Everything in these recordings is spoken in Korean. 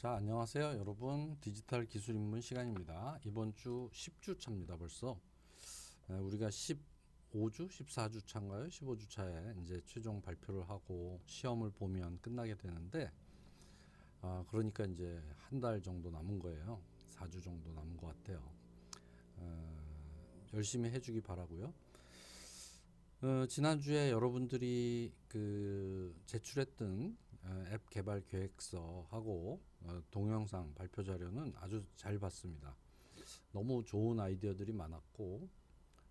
자, 안녕하세요. 여러분. 디지털 기술 입문 시간입니다. 이번 주 10주 차입니다. 벌써. 에, 우리가 15주, 14주 차인가요? 15주 차에 이제 최종 발표를 하고 시험을 보면 끝나게 되는데 아, 그러니까 이제 한 달 정도 남은 거예요. 4주 정도 남은 것 같아요. 어, 열심히 해주기 바라고요. 어, 지난주에 여러분들이 그 제출했던 어, 앱 개발 계획서하고 어, 동영상 발표 자료는 아주 잘 봤습니다. 너무 좋은 아이디어들이 많았고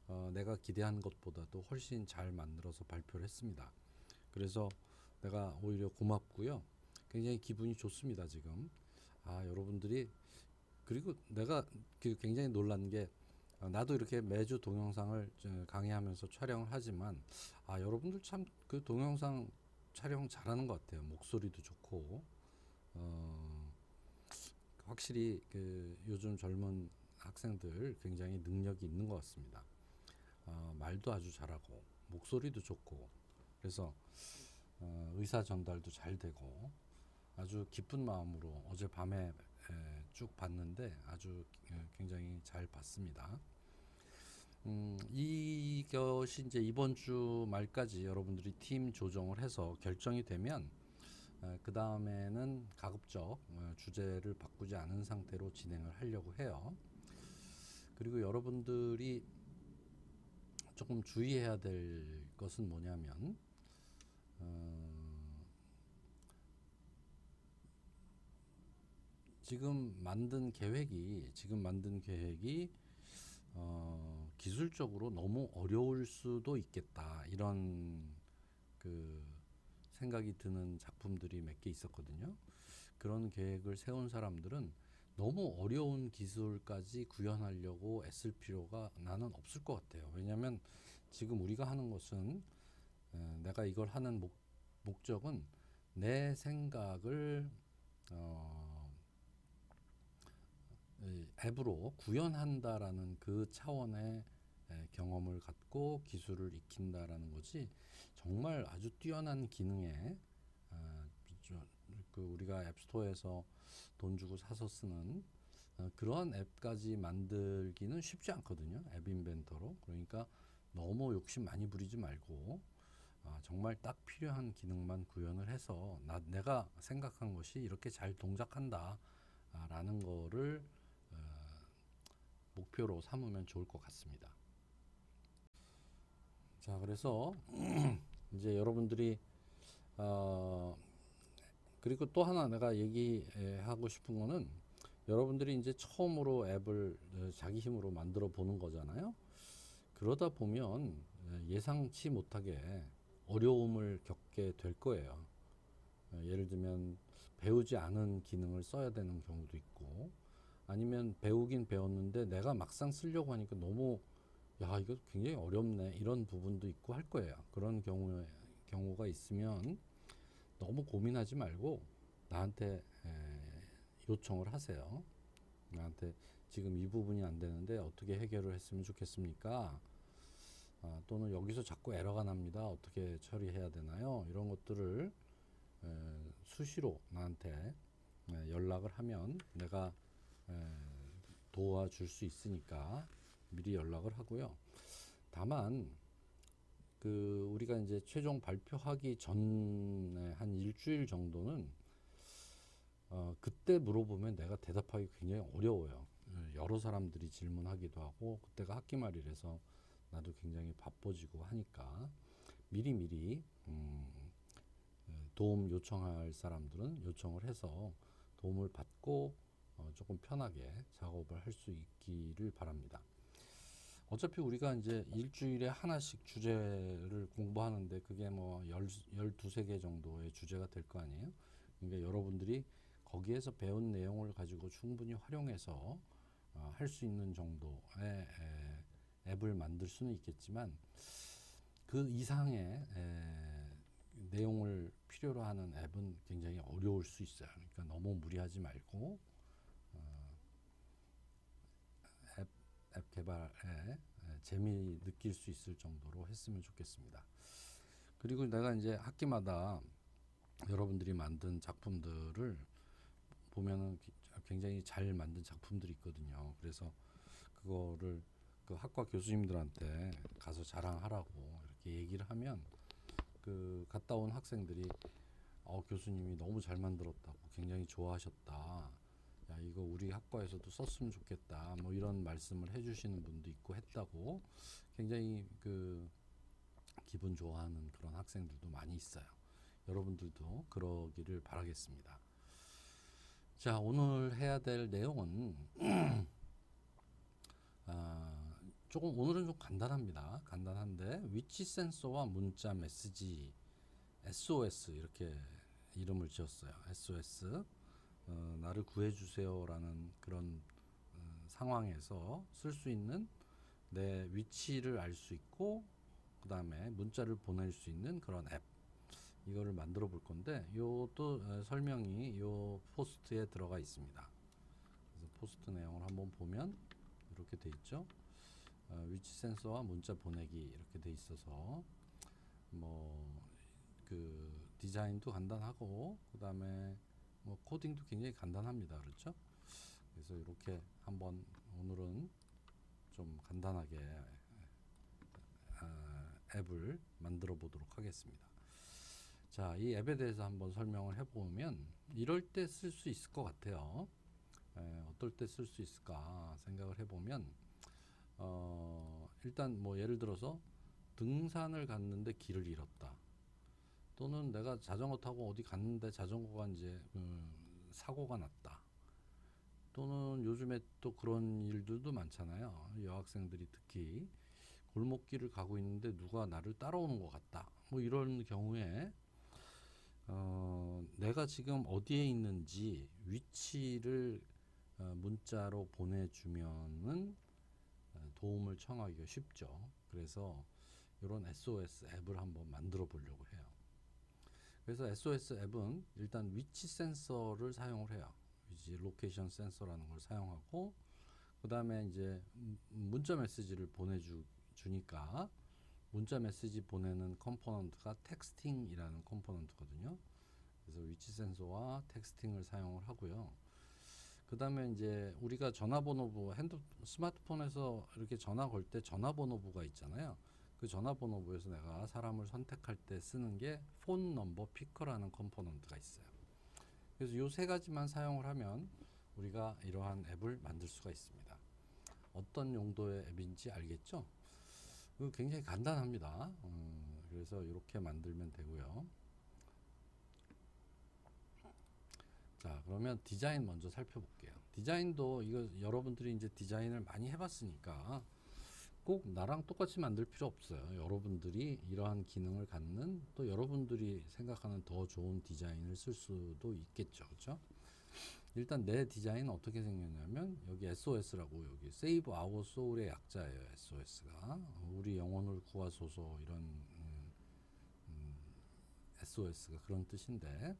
어, 내가 기대한 것보다도 훨씬 잘 만들어서 발표를 했습니다. 그래서 내가 오히려 고맙고요. 굉장히 기분이 좋습니다. 지금 아 여러분들이 그리고 내가 그 굉장히 놀란 게 어, 나도 이렇게 매주 동영상을 강의하면서 촬영을 하지만 아 여러분들 참 그 동영상 촬영 잘하는 것 같아요. 목소리도 좋고 어 확실히 그 요즘 젊은 학생들 굉장히 능력이 있는 것 같습니다. 어, 말도 아주 잘하고 목소리도 좋고 그래서 어, 의사 전달도 잘 되고 아주 기쁜 마음으로 어제 밤에 에, 쭉 봤는데 아주 굉장히 잘 봤습니다. 음, 이것이 이제 이번 주 말까지 여러분들이 팀 조정을 해서 결정이 되면 그 다음에는 가급적 어, 주제를 바꾸지 않은 상태로 진행을 하려고 해요. 그리고 여러분들이 조금 주의해야 될 것은 뭐냐면 어, 지금 만든 계획이 지금 만든 계획이 어, 기술적으로 너무 어려울 수도 있겠다 이런 그 생각이 드는 작품들이 몇 개 있었거든요. 그런 계획을 세운 사람들은 너무 어려운 기술까지 구현하려고 애쓸 필요가 나는 없을 것 같아요. 왜냐하면 지금 우리가 하는 것은 에, 내가 이걸 하는 목, 목적은 내 생각을 어, 앱으로 구현한다라는 그 차원의 경험을 갖고 기술을 익힌다라는 거지 정말 아주 뛰어난 기능에 아, 그 우리가 앱스토어에서 돈 주고 사서 쓰는 어, 그런 앱까지 만들기는 쉽지 않거든요 앱 인벤터로. 그러니까 너무 욕심 많이 부리지 말고 아, 정말 딱 필요한 기능만 구현을 해서 나, 내가 생각한 것이 이렇게 잘 동작한다 라는 거를 어, 목표로 삼으면 좋을 것 같습니다. 자, 그래서 이제 여러분들이 어 그리고 또 하나 내가 얘기하고 싶은 거는 여러분들이 이제 처음으로 앱을 어, 자기 힘으로 만들어 보는 거잖아요. 그러다 보면 예상치 못하게 어려움을 겪게 될 거예요. 어, 예를 들면 배우지 않은 기능을 써야 되는 경우도 있고 아니면 배우긴 배웠는데 내가 막상 쓰려고 하니까 너무 야 이거 굉장히 어렵네 이런 부분도 있고 할 거예요. 그런 경우 경우가 있으면 너무 고민하지 말고 나한테 에, 요청을 하세요. 나한테 지금 이 부분이 안 되는데 어떻게 해결을 했으면 좋겠습니까? 아, 또는 여기서 자꾸 에러가 납니다. 어떻게 처리해야 되나요? 이런 것들을 에, 수시로 나한테 에, 연락을 하면 내가 에, 도와줄 수 있으니까 미리 연락을 하고요. 다만 그 우리가 이제 최종 발표하기 전에 한 일주일 정도는 어 그때 물어보면 내가 대답하기 굉장히 어려워요. 여러 사람들이 질문하기도 하고 그때가 학기 말이라서 나도 굉장히 바빠지고 하니까 미리 미리 음 도움 요청할 사람들은 요청을 해서 도움을 받고 어 조금 편하게 작업을 할 수 있기를 바랍니다. 어차피 우리가 이제 일주일에 하나씩 주제를 공부하는데 그게 뭐 열, 열두세 개 정도의 주제가 될 거 아니에요? 그러니까 여러분들이 거기에서 배운 내용을 가지고 충분히 활용해서 어, 할수 있는 정도의 에, 앱을 만들 수는 있겠지만 그 이상의 에, 내용을 필요로 하는 앱은 굉장히 어려울 수 있어요. 그러니까 너무 무리하지 말고 어, 앱, 앱 개발에 재미 느낄 수 있을 정도로 했으면 좋겠습니다. 그리고 내가 이제 학기마다 여러분들이 만든 작품들을 보면은 기- 굉장히 잘 만든 작품들이 있거든요. 그래서 그거를 그 학과 교수님들한테 가서 자랑하라고 이렇게 얘기를 하면 그 갔다 온 학생들이 어 교수님이 너무 잘 만들었다고 굉장히 좋아하셨다. 야 이거 우리 학과에서도 썼으면 좋겠다. 뭐 이런 말씀을 해주시는 분도 있고 했다고 굉장히 그 기분 좋아하는 그런 학생들도 많이 있어요. 여러분들도 그러기를 바라겠습니다. 자 오늘 해야 될 내용은 아, 조금 오늘은 좀 간단합니다. 간단한데 위치 센서와 문자 메시지 SOS 이렇게 이름을 지었어요. SOS 어, 나를 구해주세요라는 그런 어, 상황에서 쓸 수 있는 내 위치를 알 수 있고 그 다음에 문자를 보낼 수 있는 그런 앱 이거를 만들어 볼 건데 요또 어, 설명이 요 post에 들어가 있습니다. 그래서 post 내용을 한번 보면 이렇게 돼 있죠. 어, 위치 센서와 문자 보내기 이렇게 돼 있어서 뭐 그 디자인도 간단하고 그 다음에 뭐 코딩도 굉장히 간단합니다. 그렇죠? 그래서 이렇게 한번 오늘은 좀 간단하게 아, 앱을 만들어 보도록 하겠습니다. 자, 이 앱에 대해서 한번 설명을 해보면 이럴 때 쓸 수 있을 것 같아요. 에, 어떨 때 쓸 수 있을까 생각을 해보면 어, 일단 뭐 예를 들어서 등산을 갔는데 길을 잃었다. 또는 내가 자전거 타고 어디 갔는데 자전거가 이제 음, 사고가 났다. 또는 요즘에 또 그런 일들도 많잖아요. 여학생들이 특히 골목길을 가고 있는데 누가 나를 따라오는 것 같다. 뭐 이런 경우에 어, 내가 지금 어디에 있는지 위치를 어, 문자로 보내주면은 어, 도움을 청하기가 쉽죠. 그래서 이런 SOS 앱을 한번 만들어 보려고 해요. 그래서 SOS 앱은 일단 위치 센서를 사용을 해요. 위치 location sensor라는 걸 사용하고 그 다음에 이제 음, 문자 메시지를 보내주 주니까 문자 메시지 보내는 component가 texting이라는 component거든요. 그래서 위치 센서와 texting을 사용을 하고요. 그 다음에 이제 우리가 전화번호부 핸드 스마트폰에서 이렇게 전화 걸 때 전화번호부가 있잖아요. 그 전화번호부에서 내가 사람을 선택할 때 쓰는 게 phone number picker라는 component가 있어요. 그래서 요세 가지만 사용을 하면 우리가 이러한 앱을 만들 수가 있습니다. 어떤 용도의 앱인지 알겠죠? 그 굉장히 간단합니다. 음, 그래서 이렇게 만들면 되고요. 자, 그러면 디자인 먼저 살펴볼게요. 디자인도 이거 여러분들이 이제 디자인을 많이 해봤으니까 꼭 나랑 똑같이 만들 필요 없어요. 여러분들이 이러한 기능을 갖는 또 여러분들이 생각하는 더 좋은 디자인을 쓸 수도 있겠죠. 그렇죠? 일단 내 디자인은 어떻게 생겼냐면 여기 SOS라고 여기 Save Our Soul의 약자예요. SOS가 우리 영혼을 구하소서 이런 음, 음, SOS가 그런 뜻인데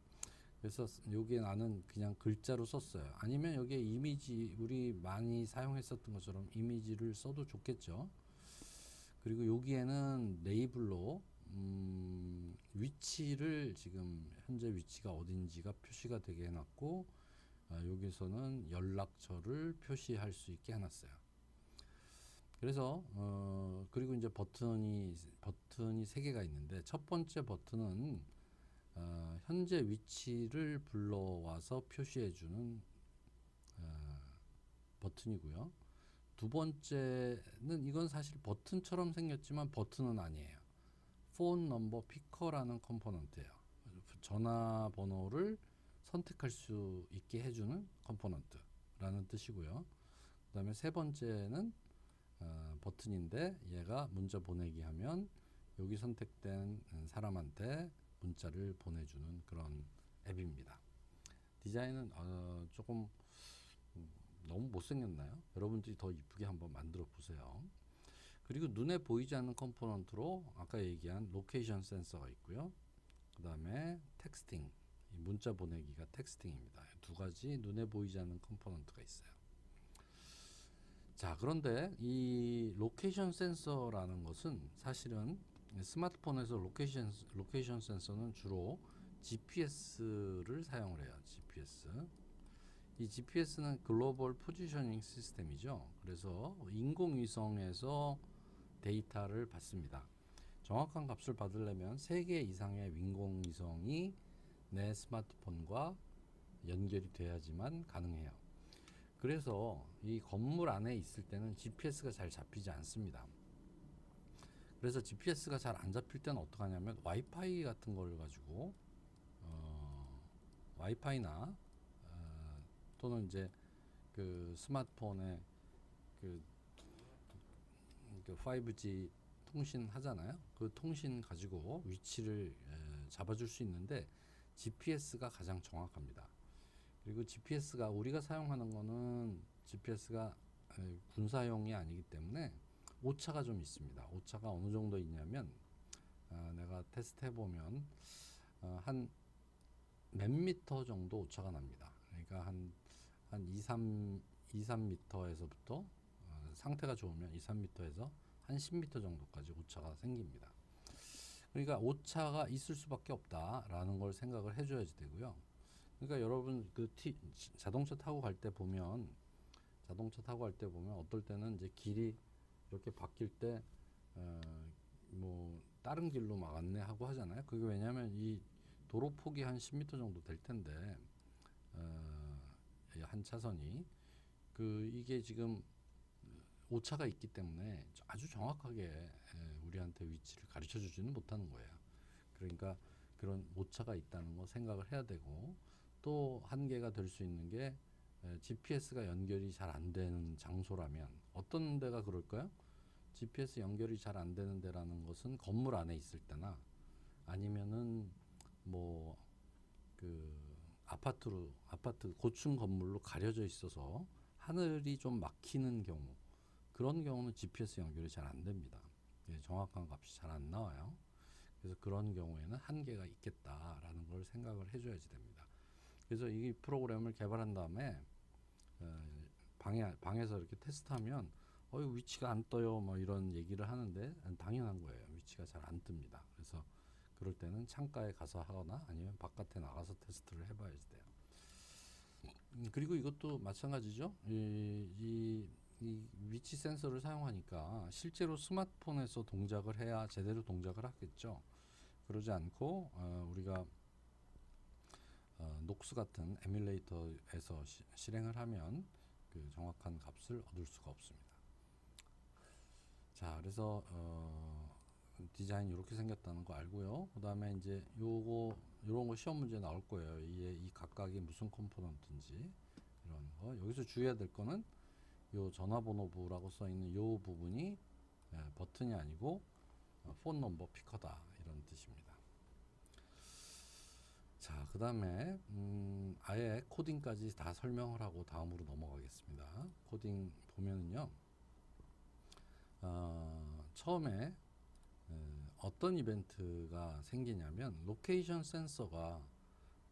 그래서 여기에 나는 그냥 글자로 썼어요. 아니면 여기에 이미지 우리 많이 사용했었던 것처럼 이미지를 써도 좋겠죠. 그리고 여기에는 레이블로 음, 위치를 지금 현재 위치가 어딘지가 표시가 되게 해놨고 아, 여기서는 연락처를 표시할 수 있게 해놨어요. 그래서 어, 그리고 이제 버튼이 버튼이 세 개가 있는데 첫 번째 버튼은 어, 현재 위치를 불러와서 표시해주는 어, 버튼이고요. 두 번째는 이건 사실 버튼처럼 생겼지만 버튼은 아니에요. phone number picker라는 component예요. 전화번호를 선택할 수 있게 해주는 component라는 뜻이고요. 그 다음에 세 번째는 어, 버튼인데 얘가 문자 보내기 하면 여기 선택된 사람한테 문자를 보내주는 그런 앱입니다. 디자인은 어, 조금 음, 너무 못생겼나요? 여러분들이 더 이쁘게 한번 만들어 보세요. 그리고 눈에 보이지 않는 component로 아까 얘기한 location sensor가 있고요. 그 다음에 texting, 문자 보내기가 texting입니다. 두 가지 눈에 보이지 않는 component가 있어요. 자, 그런데 이 location sensor라는 것은 사실은 스마트폰에서 location location sensor는 주로 GPS를 사용을 해요. GPS. 이 GPS는 global positioning system이죠. 그래서 인공위성에서 데이터를 받습니다. 정확한 값을 받으려면 3개 이상의 인공위성이 내 스마트폰과 연결이 돼야지만 가능해요. 그래서 이 건물 안에 있을 때는 GPS가 잘 잡히지 않습니다. 그래서 GPS가 잘 안 잡힐 때는 어떻게 하냐면 와이파이 같은 걸 가지고 어, 와이파이나 어, 또는 이제 그 스마트폰에 그, 그 5G 통신 하잖아요. 그 통신 가지고 위치를 에, 잡아줄 수 있는데 GPS가 가장 정확합니다. 그리고 GPS가 우리가 사용하는 거는 GPS가 군사용이 아니기 때문에 오차가 좀 있습니다. 오차가 어느 정도 있냐면 어, 내가 테스트 해 보면 어, 한몇 미터 정도 오차가 납니다. 그러니까 한, 한 2, 3, 2, 3미터에서부터 어, 상태가 좋으면 2, 3미터에서 한 10미터 정도까지 오차가 생깁니다. 그러니까 오차가 있을 수밖에 없다라는 걸 생각을 해줘야지 되고요. 그러니까 여러분 그 티, 자동차 타고 갈 때 보면 자동차 타고 갈 때 보면 어떨 때는 이제 길이 이렇게 바뀔 때 어, 뭐 다른 길로 막 안내하고 하잖아요. 그게 왜냐하면 이 도로 폭이 한 10m 정도 될 텐데 어, 한 차선이 그 이게 지금 오차가 있기 때문에 아주 정확하게 우리한테 위치를 가르쳐 주지는 못하는 거예요. 그러니까 그런 오차가 있다는 거 생각을 해야 되고 또 한계가 될 수 있는 게 GPS가 연결이 잘 안 되는 장소라면 어떤 데가 그럴까요? GPS 연결이 잘 안 되는 데라는 것은 건물 안에 있을 때나 아니면은 뭐 그 아파트로 아파트 고층 건물로 가려져 있어서 하늘이 좀 막히는 경우 그런 경우는 GPS 연결이 잘 안 됩니다. 예, 정확한 값이 잘 안 나와요. 그래서 그런 경우에는 한계가 있겠다라는 걸 생각을 해줘야지 됩니다. 그래서 이 프로그램을 개발한 다음에 어, 방에 방에서 이렇게 테스트하면 어 위치가 안 떠요 뭐 이런 얘기를 하는데 당연한 거예요. 위치가 잘 안 뜹니다. 그래서 그럴 때는 창가에 가서 하거나 아니면 바깥에 나가서 테스트를 해봐야지 돼요. 음, 그리고 이것도 마찬가지죠. 이, 이, 이 위치 센서를 사용하니까 실제로 스마트폰에서 동작을 해야 제대로 동작을 하겠죠. 그러지 않고 어, 우리가 어, 녹스 같은 에뮬레이터에서 시, 실행을 하면 그 정확한 값을 얻을 수가 없습니다. 자, 그래서 어, 디자인이 이렇게 생겼다는 거 알고요. 그 다음에 이제 요거 이런 거 시험 문제 나올 거예요. 이게 이 각각이 무슨 component인지 이런 거. 여기서 주의해야 될 거는 요 전화번호부라고 써 있는 요 부분이 예, 버튼이 아니고 어, phone number picker다 이런 뜻입니다. 자, 그 다음에 음, 아예 코딩까지 다 설명을 하고 다음으로 넘어가겠습니다. 코딩 보면은요, 어, 처음에 어떤 이벤트가 생기냐면 location sensor가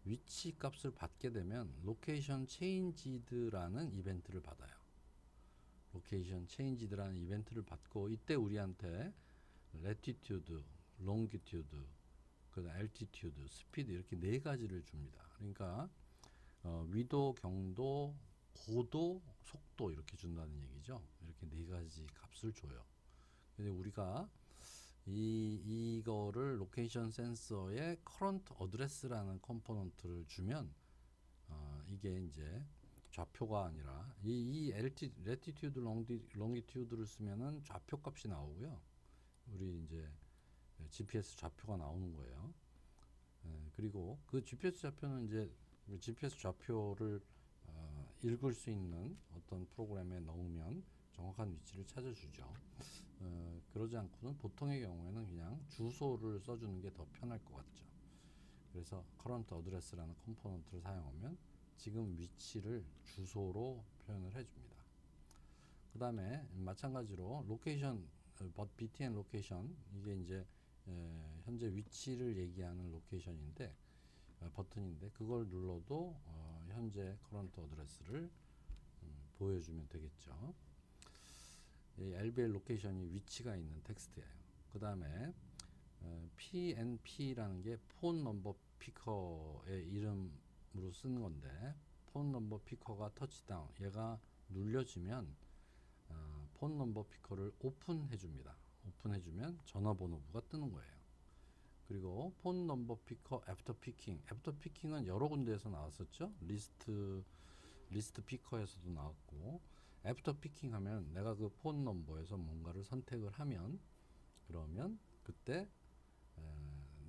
위치 값을 받게 되면 location changed라는 이벤트를 받아요. location changed라는 이벤트를 받고 이때 우리한테 latitude, longitude, 그다음 altitude, speed 이렇게 네 가지를 줍니다. 그러니까 어, 위도, 경도, 고도, 속도 이렇게 준다는 얘기죠. 이렇게 네 가지 값을 줘요. 근데 우리가 이 이거를 location sensor에 current address라는 component를 주면 어, 이게 이제 좌표가 아니라 이, 이 LT, longi, longitude를 쓰면은 좌표 값이 나오고요. 우리 이제 GPS 좌표가 나오는 거예요. 예, 그리고 그 GPS 좌표는 이제 GPS 좌표를 어, 읽을 수 있는 어떤 프로그램에 넣으면 정확한 위치를 찾아주죠. 어, 그러지 않고는 보통의 경우에는 그냥 주소를 써주는 게 더 편할 것 같죠. 그래서 current address라는 component를 사용하면 지금 위치를 주소로 표현을 해줍니다. 그 다음에 마찬가지로 location, 어, btn location 이게 이제 에, 현재 위치를 얘기하는 location인데 어, 버튼인데 그걸 눌러도 어, 현재 current address를 음, 보여주면 되겠죠. 이 LBL 로케이션이 위치가 있는 텍스트예요. 그 다음에 어, PNP라는 게 phone number picker의 이름으로 쓰는 건데 phone number picker가 touch down 얘가 눌려지면 어, phone number picker를 오픈해 줍니다. 오픈해 주면 전화번호부가 뜨는 거예요. 그리고 phone number picker after picking after picking은 여러 군데에서 나왔었죠. list list picker에서도 나왔고 after picking 하면 내가 그 phone number에서 뭔가를 선택을 하면 그러면 그때 에,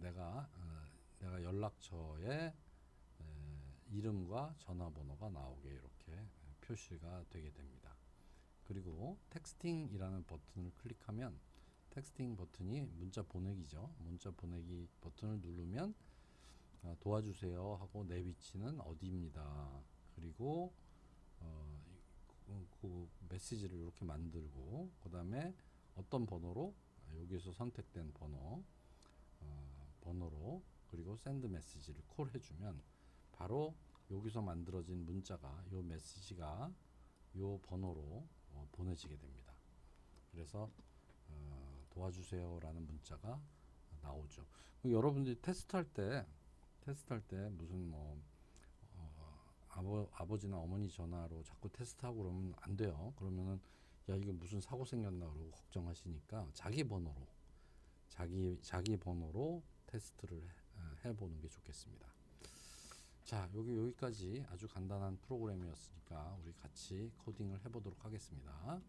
내가 어, 내가 연락처에 에, 이름과 전화번호가 나오게 이렇게 표시가 되게 됩니다. 그리고 texting이라는 버튼을 클릭하면 texting 버튼이 문자 보내기죠. 문자 보내기 버튼을 누르면 아, 도와주세요 하고 내 위치는 어디입니다. 그리고 어, 이- 그, 그 메시지를 이렇게 만들고 그 다음에 어떤 번호로 여기서 선택된 번호 어, 번호로 그리고 send message를 call 해주면 바로 여기서 만들어진 문자가 요 메시지가 요 번호로 어, 보내지게 됩니다. 그래서 어, 도와주세요라는 문자가 나오죠. 그 여러분들이 테스트할 때 테스트할 때 무슨 뭐 어, 아버 아버지나 어머니 전화로 자꾸 테스트하고 그러면 안 돼요. 그러면은 야 이거 무슨 사고 생겼나 그러고 걱정하시니까 자기 번호로 자기 자기 번호로 테스트를 해, 어, 해보는 게 좋겠습니다. 자 여기 여기까지 아주 간단한 프로그램이었으니까 우리 같이 코딩을 해보도록 하겠습니다.